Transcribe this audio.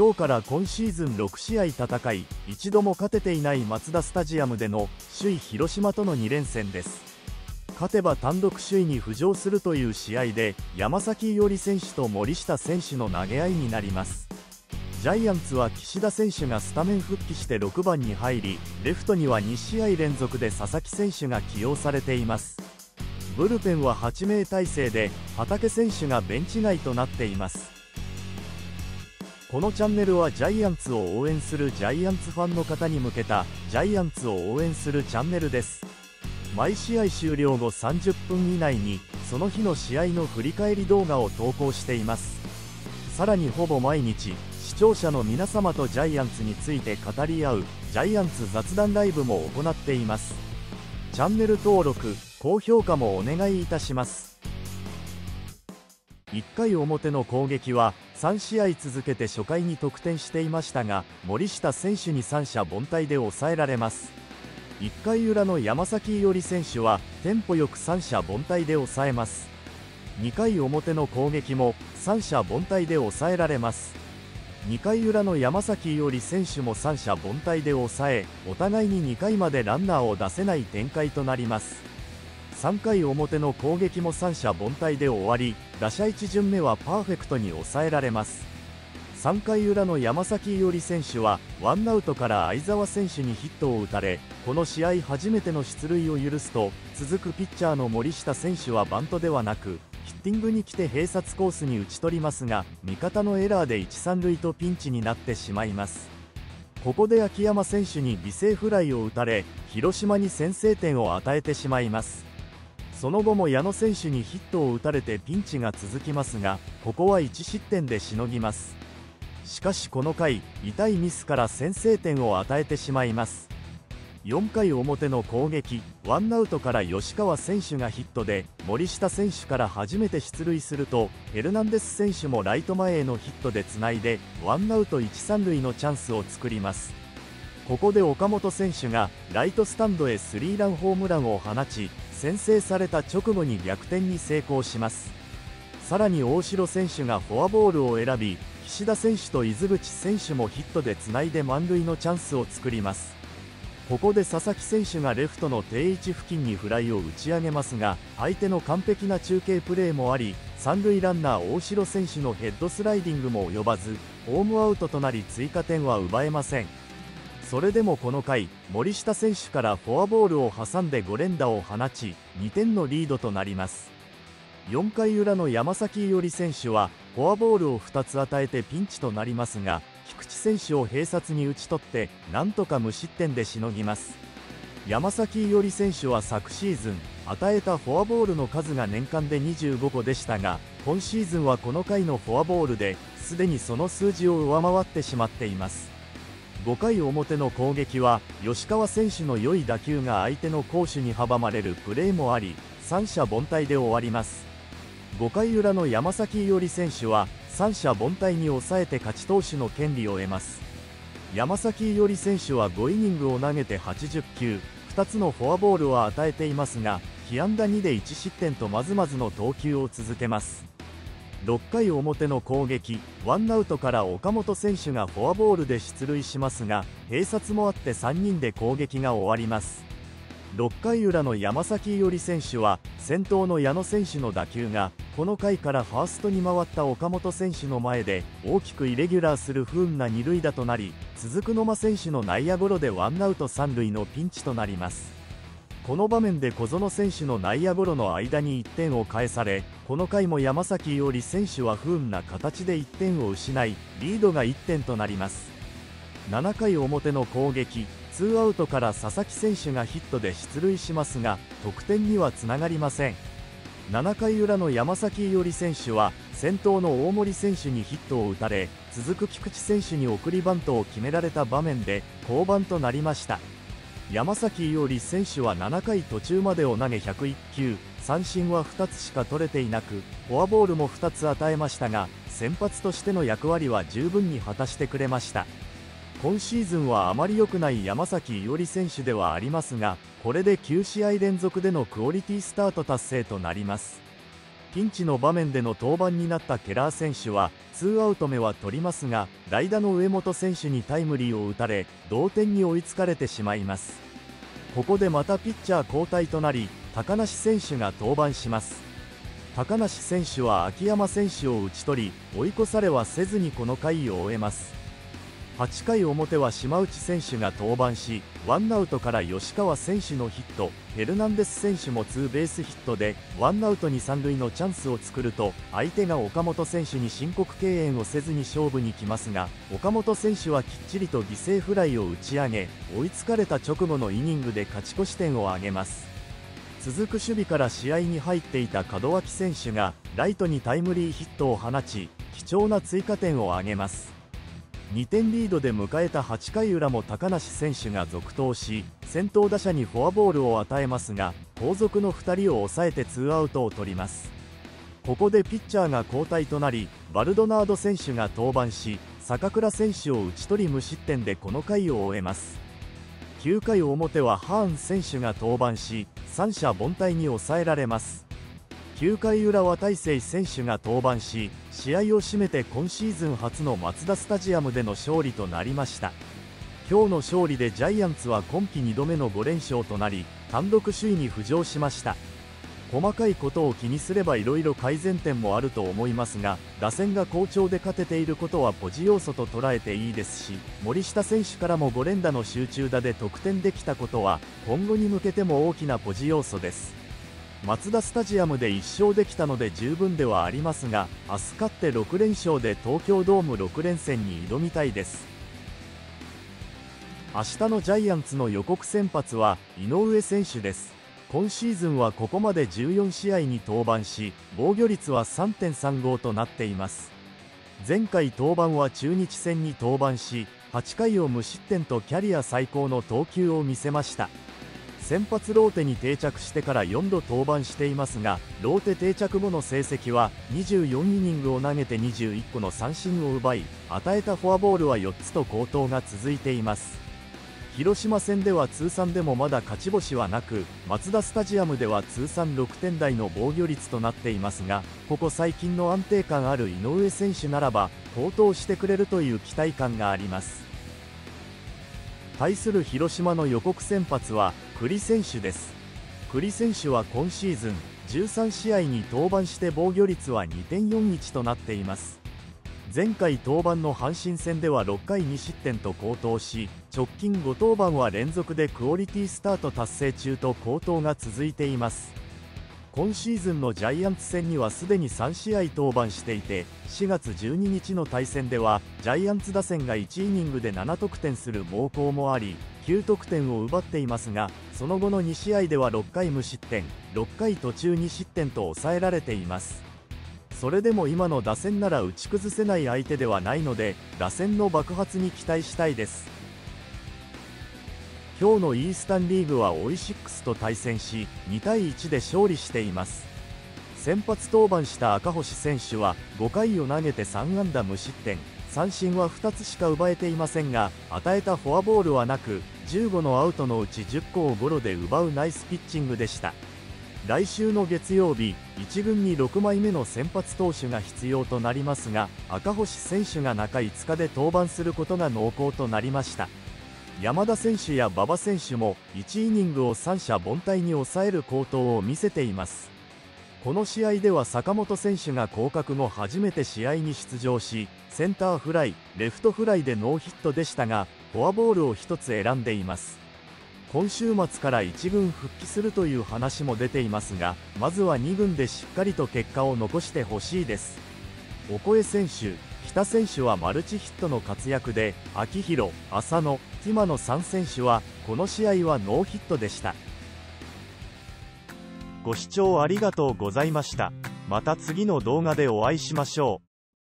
今日から今シーズン6試合戦い一度も勝てていないマツダスタジアムでの首位広島との2連戦です。勝てば単独首位に浮上するという試合で山崎伊織選手と森下選手の投げ合いになります。ジャイアンツは岸田選手がスタメン復帰して6番に入りレフトには2試合連続で佐々木選手が起用されています。ブルペンは8名体制で畠選手がベンチ外となっています。このチャンネルはジャイアンツを応援するジャイアンツファンの方に向けたジャイアンツを応援するチャンネルです。毎試合終了後30分以内にその日の試合の振り返り動画を投稿しています。さらにほぼ毎日視聴者の皆様とジャイアンツについて語り合うジャイアンツ雑談ライブも行っています。チャンネル登録高評価もお願いいたします。1回表の攻撃は3試合続けて初回に得点していましたが森下選手に三者凡退で抑えられます。1回裏の山崎伊織選手はテンポよく三者凡退で抑えます。2回表の攻撃も三者凡退で抑えられます。2回裏の山崎伊織選手も三者凡退で抑えお互いに2回までランナーを出せない展開となります。3回表の攻撃も三者凡退で終わり打者1巡目はパーフェクトに抑えられます。3回裏の山崎伊織選手はワンアウトから相澤選手にヒットを打たれこの試合初めての出塁を許すと続くピッチャーの森下選手はバントではなくヒッティングに来て併殺コースに打ち取りますが味方のエラーで1、3塁とピンチになってしまいます。ここで秋山選手に犠牲フライを打たれ広島に先制点を与えてしまいます。その後も矢野選手にヒットを打たれてピンチが続きますがここは1失点でしのぎます。しかしこの回痛いミスから先制点を与えてしまいます。4回表の攻撃ワンアウトから吉川選手がヒットで森下選手から初めて出塁するとエルナンデス選手もライト前へのヒットでつないでワンアウト1、3塁のチャンスを作ります。ここで岡本選手がライトスタンドへスリーランホームランを放ち先制された直後に逆転に成功します。さらに大城選手がフォアボールを選び岸田選手と伊豆口選手もヒットでつないで満塁のチャンスを作ります。ここで佐々木選手がレフトの定位置付近にフライを打ち上げますが相手の完璧な中継プレーもあり三塁ランナー大城選手のヘッドスライディングも及ばずホームアウトとなり追加点は奪えません。それでもこの回森下選手からフォアボールを挟んで5連打を放ち2点のリードとなります。4回裏の山崎伊織選手はフォアボールを2つ与えてピンチとなりますが菊池選手を併殺に打ち取ってなんとか無失点でしのぎます。山崎伊織選手は昨シーズン与えたフォアボールの数が年間で25個でしたが今シーズンはこの回のフォアボールですでにその数字を上回ってしまっています。5回表の攻撃は吉川選手の良い打球が相手の攻守に阻まれるプレーもあり三者凡退で終わります。5回裏の山崎伊織選手は三者凡退に抑えて勝ち投手の権利を得ます。山崎伊織選手は5イニングを投げて80球2つのフォアボールを与えていますが被安打2で1失点とまずまずの投球を続けます。6回表の攻撃ワンアウトから岡本選手がフォアボールで出塁しますが併殺もあって3人で攻撃が終わります。6回裏の山崎伊織選手は先頭の矢野選手の打球がこの回からファーストに回った岡本選手の前で大きくイレギュラーする不運な二塁打となり続く野間選手の内野ゴロでワンアウト三塁のピンチとなります。この場面で小園選手の内野ゴロの間に1点を返されこの回も山崎伊織選手は不運な形で1点を失いリードが1点となります。7回表の攻撃ツーアウトから佐々木選手がヒットで出塁しますが得点にはつながりません。7回裏の山崎伊織選手は先頭の大森選手にヒットを打たれ続く菊池選手に送りバントを決められた場面で降板となりました。山崎伊織選手は7回途中までを投げ101球三振は2つしか取れていなくフォアボールも2つ与えましたが先発としての役割は十分に果たしてくれました。今シーズンはあまり良くない山崎伊織選手ではありますがこれで9試合連続でのクオリティスタート達成となります。ピンチの場面での登板になったケラー選手は2アウト目は取りますが代打の上本選手にタイムリーを打たれ同点に追いつかれてしまいます。ここでまたピッチャー交代となり高梨選手が登板します。高梨選手は秋山選手を打ち取り追い越されはせずにこの回を終えます。8回表は島内選手が登板しワンアウトから吉川選手のヒットフェルナンデス選手もツーベースヒットでワンアウトに三塁のチャンスを作ると相手が岡本選手に申告敬遠をせずに勝負に来ますが岡本選手はきっちりと犠牲フライを打ち上げ追いつかれた直後のイニングで勝ち越し点を挙げます。続く守備から試合に入っていた門脇選手がライトにタイムリーヒットを放ち貴重な追加点を挙げます。2点リードで迎えた8回裏も高梨選手が続投し先頭打者にフォアボールを与えますが後続の2人を抑えてツーアウトを取ります。ここでピッチャーが交代となりバルドナード選手が登板し坂倉選手を打ち取り無失点でこの回を終えます。9回表はハーン選手が登板し三者凡退に抑えられます。9回裏は大勢選手が登板し試合を締めて今シーズン初のマツダスタジアムでの勝利となりました。今日の勝利でジャイアンツは今季2度目の5連勝となり単独首位に浮上しました。細かいことを気にすればいろいろ改善点もあると思いますが打線が好調で勝てていることはポジ要素と捉えていいですし森下選手からも5連打の集中打で得点できたことは今後に向けても大きなポジ要素です。マツダスタジアムで1勝できたので十分ではありますが明日勝って6連勝で東京ドーム6連戦に挑みたいです。明日のジャイアンツの予告先発は井上選手です。今シーズンはここまで14試合に登板し防御率は3.35となっています。前回登板は中日戦に登板し8回を無失点とキャリア最高の投球を見せました。先発ローテに定着してから4度登板していますがローテ定着後の成績は24イニングを投げて21個の三振を奪い与えたフォアボールは4つと好投が続いています。広島戦では通算でもまだ勝ち星はなくマツダスタジアムでは通算6点台の防御率となっていますがここ最近の安定感ある井上選手ならば好投してくれるという期待感があります。対する広島の予告先発は栗選手です。栗選手は今シーズン13試合に登板して防御率は2.41となっています。前回登板の阪神戦では6回2失点と好投し直近5登板は連続でクオリティスタート達成中と好投が続いています。今シーズンのジャイアンツ戦にはすでに3試合登板していて4月12日の対戦ではジャイアンツ打線が1イニングで7得点する猛攻もあり9得点を奪っていますがその後の2試合では6回無失点6回途中2失点と抑えられています。それでも今の打線なら打ち崩せない相手ではないので打線の爆発に期待したいです。今日のイースタンリーグはオイシックスと対戦し2対1で勝利しています。先発登板した赤星選手は5回を投げて3安打無失点。三振は2つしか奪えていませんが与えたフォアボールはなく15のアウトのうち10個をゴロで奪うナイスピッチングでした。来週の月曜日1軍に6枚目の先発投手が必要となりますが赤星選手が中5日で登板することが濃厚となりました。山田選手や馬場選手も1イニングを三者凡退に抑える好投を見せています。この試合では坂本選手が降格後初めて試合に出場しセンターフライレフトフライでノーヒットでしたがフォアボールを1つ選んでいます。今週末から1軍復帰するという話も出ていますがまずは2軍でしっかりと結果を残してほしいです。オコエ選手北選手はマルチヒットの活躍で秋広、浅野、今の3選手はこの試合はノーヒットでした。ご視聴ありがとうございました。また次の動画でお会いしましょう。